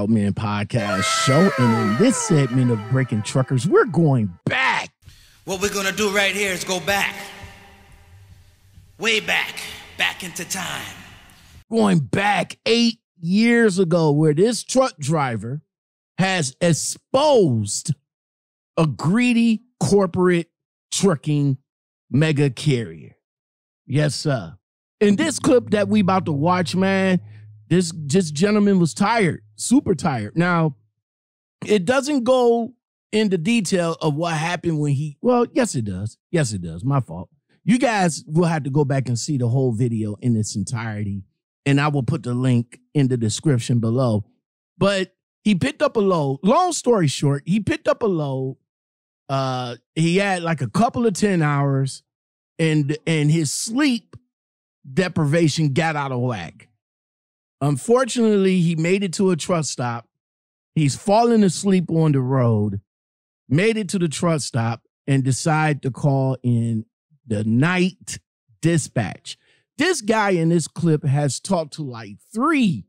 Outman Podcast Show. And in this segment of Breaking Truckers, we're going back. What we're gonna do right here is go back. Way back. Back into time. Going back eight years ago, where this truck driver has exposed a greedy corporate trucking mega carrier. Yes, sir. In this clip that we about to watch, man, this this gentleman was tired, super tired. Now, it doesn't go into detail of what happened when he. Well, yes, it does. Yes, it does. My fault. You guys will have to go back and see the whole video in its entirety, and I will put the link in the description below. But he picked up a load. Long story short, he picked up a load. Uh, he had like a couple of ten hours, and and his sleep deprivation got out of whack. Unfortunately, he made it to a truck stop. He's fallen asleep on the road, made it to the truck stop, and decided to call in the night dispatch. This guy in this clip has talked to like three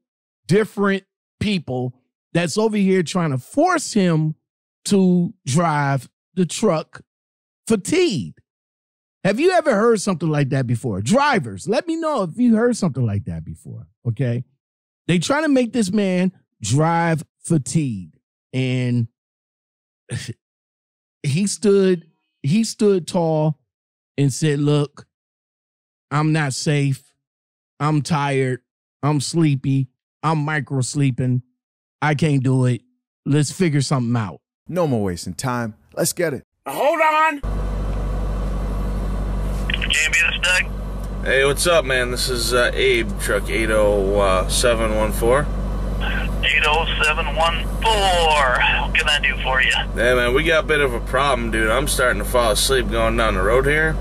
different people that's over here trying to force him to drive the truck fatigued. Have you ever heard something like that before? Drivers, let me know if you heard something like that before. Okay. They trying to make this man drive fatigued. And he stood, he stood tall and said, Look, I'm not safe. I'm tired. I'm sleepy. I'm micro sleeping. I can't do it. Let's figure something out. No more wasting time. Let's get it. Hold on. Can't be this Doug. Hey, what's up, man? This is uh, Abe, truck 80714. 80714. What can I do for you? Hey, man, we got a bit of a problem, dude. I'm starting to fall asleep going down the road here.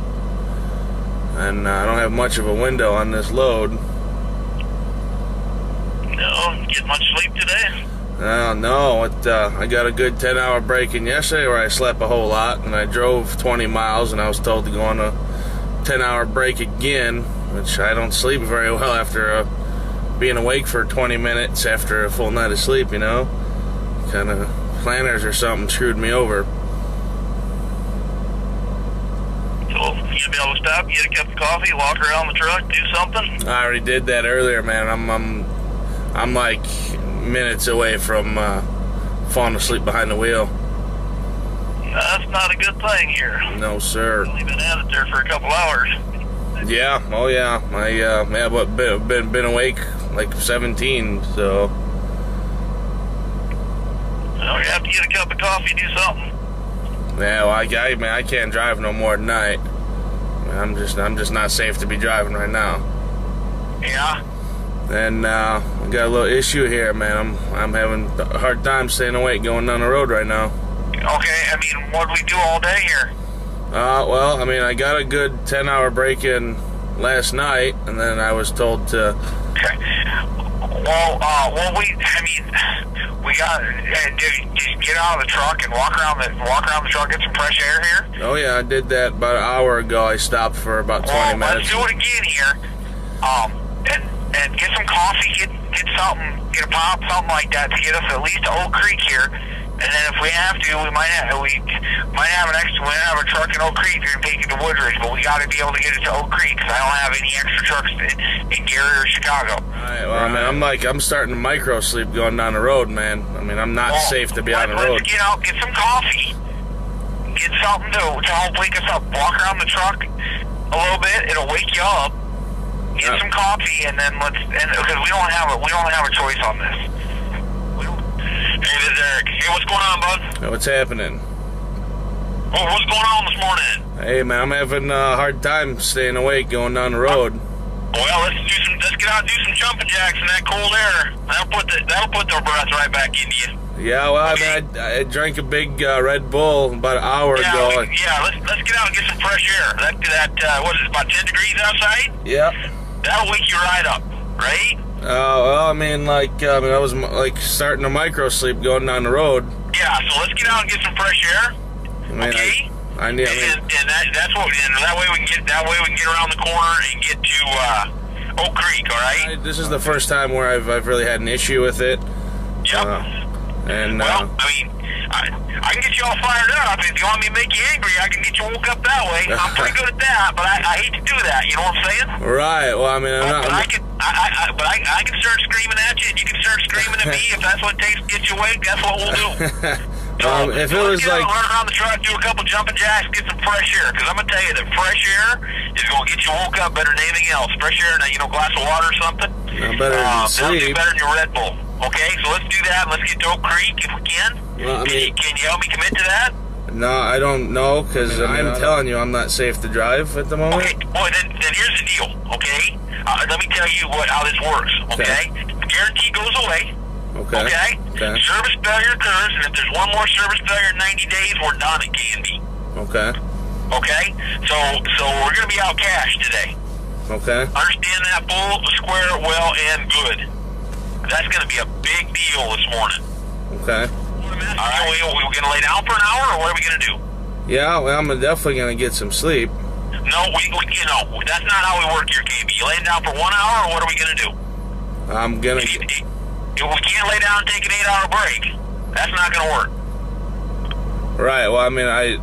And uh, I don't have much of a window on this load. No, get much sleep today? Uh, no, it, uh, I got a good 10 hour break in yesterday where I slept a whole lot and I drove 20 miles and I was told to go on a 10 hour break again, which I don't sleep very well after uh, being awake for 20 minutes after a full night of sleep, you know? Kind of planners or something screwed me over. So, you gonna be able to stop, get a cup of coffee, walk around the truck, do something? I already did that earlier, man. I'm, I'm, I'm like minutes away from uh, falling asleep behind the wheel. That's not a good thing here. No, sir. Only been at it there for a couple hours. Yeah, oh yeah. I uh, yeah, but been, been been awake like 17, so. Well, you have to get a cup of coffee, do something. Yeah, well, I, I man, I can't drive no more tonight. I'm just I'm just not safe to be driving right now. Yeah. And uh, we got a little issue here, man. I'm I'm having a hard time staying awake going down the road right now. Okay, I mean, what do we do all day here? Uh, well, I mean, I got a good 10 hour break in last night, and then I was told to. Okay. Well, uh, well, we, I mean, we got, uh, dude, just get out of the truck and walk around the, walk around the truck, get some fresh air here. Oh, yeah, I did that about an hour ago. I stopped for about 20 well, minutes. let's do it again here. Um, and, and get some coffee, get, get something, get a pop, something like that to get us at least to Oak Creek here. And then if we have to, we might have we might have an extra. We might have a truck in Oak Creek and take it to Woodridge, but we got to be able to get it to Oak Creek because I don't have any extra trucks in, in Gary or Chicago. All right, well, I mean, I'm like, I'm starting to micro sleep going down the road, man. I mean, I'm not Well, safe to be on the road. Get out, get some coffee, get something to to help wake us up. Walk around the truck a little bit; it'll wake you up. Get Yeah. some coffee, and then let's and because we don't have a we don't have a choice on this. Hey, this is Eric. Hey, what's going on, bud? What's happening? Oh, what's going on this morning? Hey, man, I'm having a hard time staying awake going down the road. Well, let's do some. Let's get out and do some jumping jacks in that cold air. That'll put the that'll put the breath right back into you. Yeah, well, Okay. I mean, I, I drank a big uh, Red Bull about an hour Yeah, ago. we, yeah. Let's let's get out and get some fresh air. That that uh, what is it? About ten degrees outside. Yeah. That'll wake you right up, right? Uh, well, I mean, like, uh, I mean, I was like starting to micro sleep going down the road. Yeah. So let's get out and get some fresh air. I mean, Okay. I, I need. I and, mean, and that that's what. And that way we can get that way we can get around the corner and get to uh, Oak Creek. All right. I- this is the first time where I've I've really had an issue with it. Yep. Uh, and uh, well, I mean, I, I can get you all fired up. If you want me to make you angry, I can get you woke up that way. I'm pretty good at that, but I, I hate to do that. You know what I'm saying? right. Well, I mean, I'm not. But I can, I, I, but I, I can start screaming at you, and you can start screaming at me. If that's what it takes to get you awake, that's what we'll do. Um, if it was like- run around the truck, do a couple jumping jacks, get some fresh air. Because I'm gonna tell you that fresh air is gonna get you woke up better than anything else. Fresh air, and a, you know, glass of water or something. No, better than uh, that'll do better than your Red Bull. Okay, so let's do that. Let's get to Oak Creek if we can. Well, I can, you, can you help me commit to that? No, I don't know because I mean, I I'm don't- telling you, I'm not safe to drive at the moment. Okay, boy, then, then here's the deal, okay? Uh, let me tell you what how this works, okay? The guarantee goes away, Okay. okay? Okay. Service failure occurs, and if there's one more service failure in 90 days, we're done at K&B, Okay. okay? So, so we're going to be out cash today. Okay. Understand that full, square, well, and good. That's going to be a big deal this morning. Okay. All right, we, we going to lay down for an hour, or what are we going to do? Yeah, well, I'm definitely gonna get some sleep. No, we, we, you know, that's not how we work here, KB. You laying down for one hour, or what are we going to do? I'm gonna. If, you, if we can't lay down and take an eight-hour break, that's not going to work. Right. Well, I mean, I.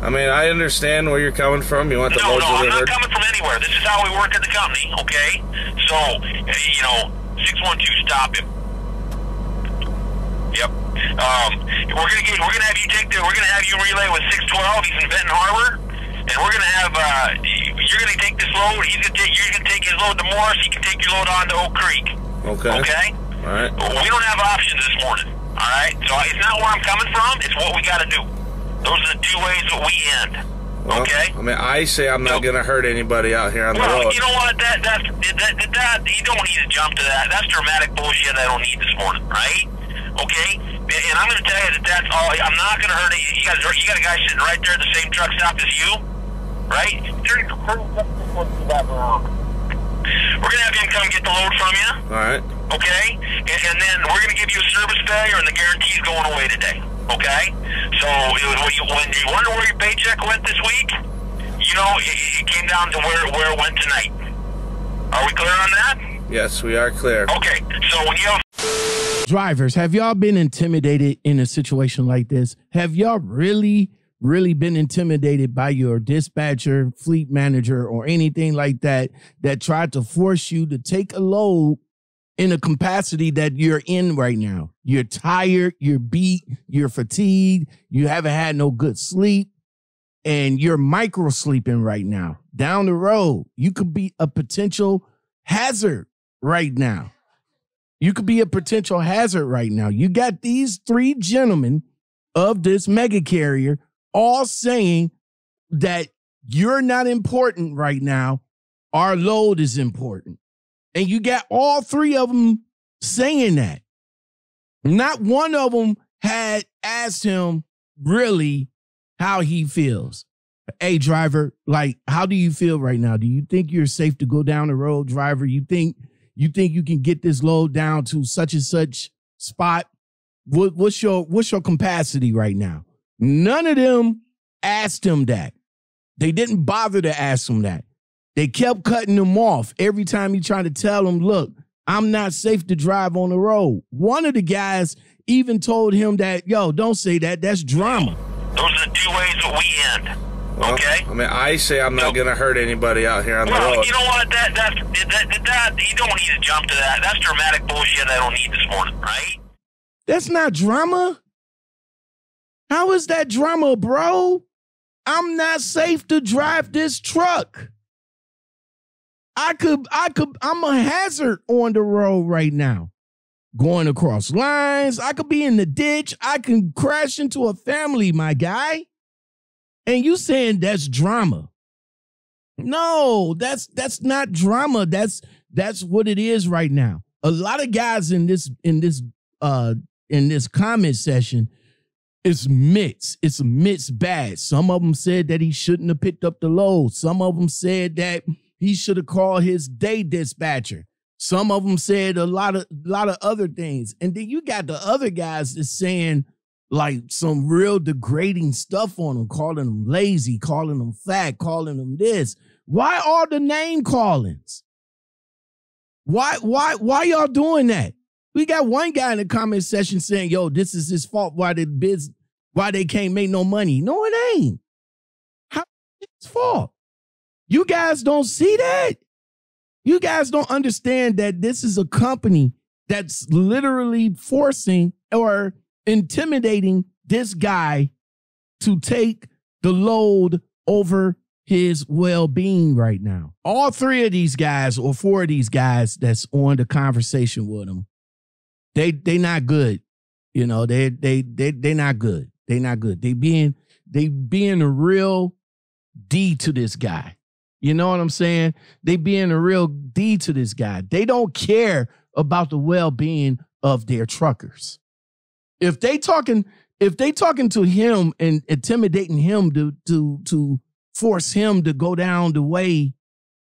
I mean, I understand where you're coming from. You want the No, load no, no, I'm not coming from anywhere. This is how we work at the company, okay? So, uh, you know, 612, stop him. Yep. Um, we're gonna get, we're gonna have you take the, we're gonna have you relay with 612. He's in Benton Harbor, and we're gonna have, uh, you're gonna take this load. He's gonna take, you're gonna take his load to Morris. He can take your load on to Oak Creek. Okay. Okay. All right. We don't have options this morning. All right. So it's not where I'm coming from. It's what we got to do. Those are the two ways that we end. Well, okay. I mean, I say I'm not No. gonna hurt anybody out here on the Well, road. you know what? That that, that that that you don't need to jump to that. That's dramatic bullshit. I don't need this morning, right? Okay. And I'm going to tell you that that's all. I'm not going to hurt it. You got you got a guy sitting right there at the same truck stop as you, right? We're going to have him come get the load from you, All right. okay? And, and then we're going to give you a service failure, and the guarantee's going away today, okay? So it was, when, you, when you wonder where your paycheck went this week, you know, it, it came down to where where it went tonight. Are we clear on that? Yes, we are clear. Okay. So when you have Drivers, have y'all been intimidated in a situation like this? Have y'all really, really been intimidated by your dispatcher, fleet manager, or anything like that that tried to force you to take a load in a capacity that you're in right now? You're tired, you're beat, you're fatigued, you haven't had no good sleep, and you're micro sleeping right now. Down the road, you could be a potential hazard right now. You could be a potential hazard right now. You got these three gentlemen of this mega carrier all saying that you're not important right now. Our load is important. And you got all three of them saying that. Not one of them had asked him really how he feels. Hey, driver, like, how do you feel right now? Do you think you're safe to go down the road, driver? You think you think you can get this load down to such and such spot? What, what's your what's your capacity right now? None of them asked him that. They didn't bother to ask him that. They kept cutting him off every time he tried to tell him, look, I'm not safe to drive on the road. One of the guys even told him that, yo, don't say that. That's drama. those are the two ways that we end. Well, Okay. I mean, I say I'm not No. gonna hurt anybody out here on the Well, road. you know what? That that, that that that you don't need to jump to that. That's dramatic bullshit. I don't need this morning, right? That's not drama. How is that drama, bro? I'm not safe to drive this truck. I could, I could, I'm a hazard on the road right now. Going across lines, I could be in the ditch, I can crash into a family, my guy. And you saying that's drama. No, that's that's not drama. That's that's what it is right now. A lot of guys in this in this uh in this comment session it's mixed. It's mixed bag. Some of them said that he shouldn't have picked up the load. Some of them said that he should have called his day dispatcher. Some of them said a lot of a lot of other things. And then you got the other guys that's saying like some real degrading stuff on them, calling them lazy, calling them fat, calling them this. Why all the name callings? Why why why y'all doing that? We got one guy in the comment section saying, "Yo, this is his fault. Why the bids? Why they can't make no money? No, it ain't. How it's fault? You guys don't see that. You guys don't understand that this is a company that's literally forcing or intimidating this guy to take the load over his well-being right now. All three of these guys or four of these guys that's on the conversation with him, they they not good. You know, they they they they not good. They not good. They being they being a real D to this guy. You know what I'm saying? They being a real D to this guy. They don't care about the well-being of their truckers. If they talking if they talking to him and intimidating him to to to force him to go down the way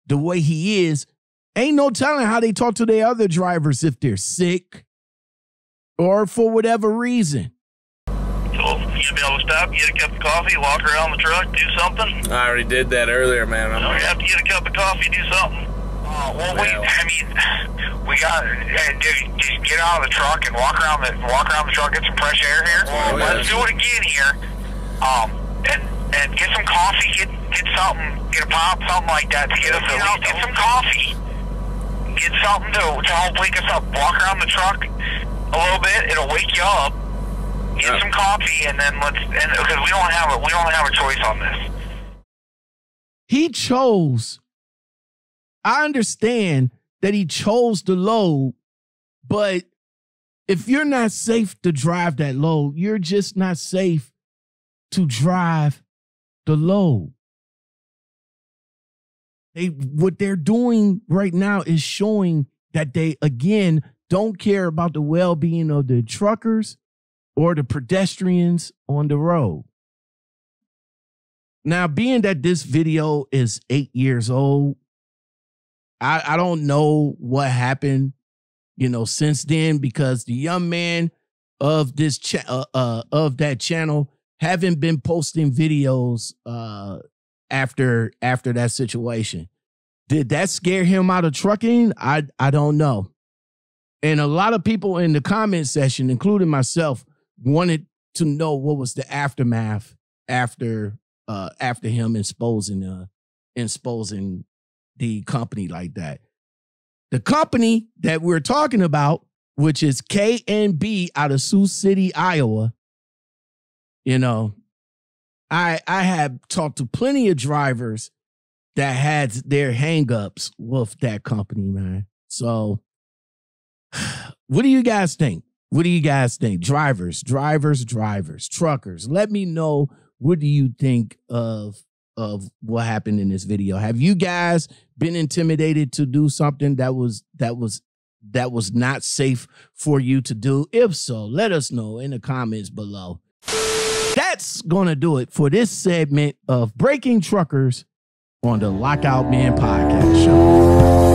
the way he is, ain't no telling how they talk to their other drivers if they're sick or for whatever reason. So you'll be able to stop, get a cup of coffee, walk around the truck, do something. I already did that earlier, man. I'm No, you have to get a cup of coffee, do something. Uh, well, we, I mean, we got uh, dude, just get out of the truck and walk around the walk around the truck, get some fresh air here. Oh, Let's yeah. do it again here. Um, and and get some coffee, get get something, get a pop, something like that to get us at least get some coffee. Get something to to help wake us up. Walk around the truck a little bit. It'll wake you up. Get Yeah. some coffee, and then let's and because we don't have a we don't have a choice on this. He chose, I understand that he chose the load, but if you're not safe to drive that load, you're just not safe to drive the load. They what they're doing right now is showing that they again don't care about the well-being of the truckers or the pedestrians on the road. Now, being that this video is eight years old, I, I don't know what happened, you know, since then because the young man of this cha- uh, uh, of that channel haven't been posting videos uh after after that situation. Did that scare him out of trucking? I I don't know. And a lot of people in the comment section, including myself, wanted to know what was the aftermath after uh after him exposing uh exposing the company like that. The company that we're talking about, which is K&B out of Sioux City, Iowa, you know, I I have talked to plenty of drivers that had their hangups with that company, man. So what do you guys think? What do you guys think? Drivers, drivers, drivers, truckers. Let me know what do you think of of what happened in this video. Have you guys been intimidated to do something that was that was that was not safe for you to do? If so, let us know in the comments below. That's gonna do it for this segment of Breaking Truckers on the Lockoutmen Podcast Show.